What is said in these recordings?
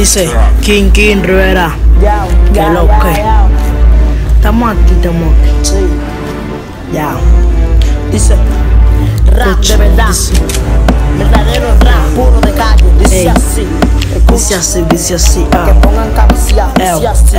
Dice King King Rivera. Ya, Que ya, lo que. Estamos aquí, estamos aquí. Sí. Ya. Dice rap de verdad. Dice, Verdadero rap puro de calle. Dice Ey. así. dice Escucha. así, dice así. Que ah. pongan cabecear. Dice así.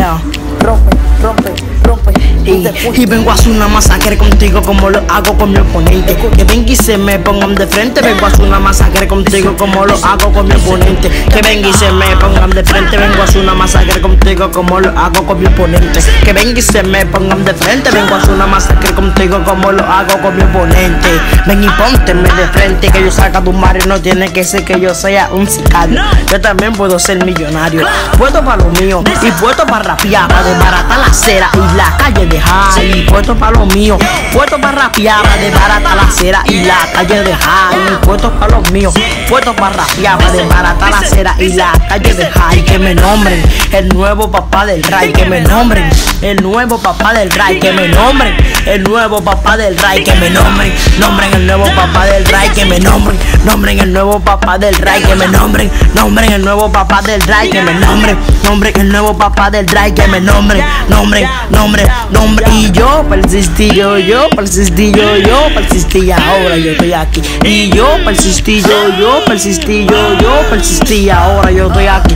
Rompe, rompe, rompe. Y, y vengo a hacer una masacre contigo como lo hago con mi oponente. Que venga y se me pongan de frente. Vengo a hacer una masacre contigo como lo hago con mi oponente. Que venga y se me pongan de frente. Vengo a hacer una masacre contigo como lo hago con mi oponente. Que venga y se me pongan de frente. Vengo a hacer una masacre contigo como lo hago con mi oponente. Ven y pónteme de frente. Que yo salga de un barrio. No tiene que ser que yo sea un sicario. Yo también puedo ser millonario. Puesto para lo mío y puesto para rapear. Para desbaratar la y la calle de Jai. Puesto para lo mío. Puesto para rapear. Para desbaratar la acera y la calle de Jai. Puesto para lo mío. Puesto para rapear. Para desbaratar la acera y la calle de Jai. Que me nombren el nuevo papá del Ray. Que me nombren el nuevo papá del Ray. Que me nombren el nuevo papá del Ray. Que me nombren. Nombren el nuevo papá del Ray. Que me nombren. Nombren el nuevo papá del Ray. Que me nombren. Nombren el nuevo papá del Ray. Que me nombren. Nombren el nuevo papá del Ray. Que me nombren. Nombren. Nombre. Nombre. Y yo persistí. Yo, yo persistí. Yo, yo persistí. Y ahora yo estoy aquí. Y yo persistí. Yo, yo persistí. Yo, yo persistí. y Ahora yo estoy aquí.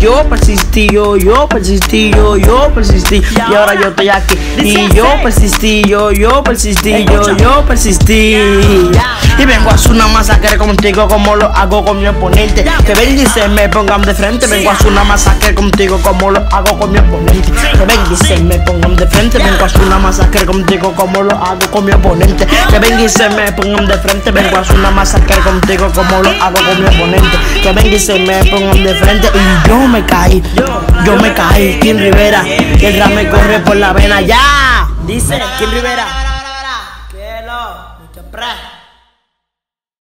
Yo persistí. Yo, yo persistí. Yo, yo persistí. Y ahora yo estoy aquí. Y yo persistí. Yo, yo persistí. Yo, yo persistí. Y vengo a hacer una masacre contigo como lo hago con mi oponente. Que y se me pongan de frente. Vengo a hacer una masacre contigo como lo hago con mi oponente. Que venga y se me pongan de frente. Vengo a hacer una masacre contigo como lo hago con mi oponente. Que y se me pongan de frente. Vengo a hacer una masacre contigo como lo hago con mi oponente. Que venga y se me pongan de frente. Y yo me caí. Yo me caí. King Rivera. Que el rap me corre por la vena. Ya. Dice King Rivera.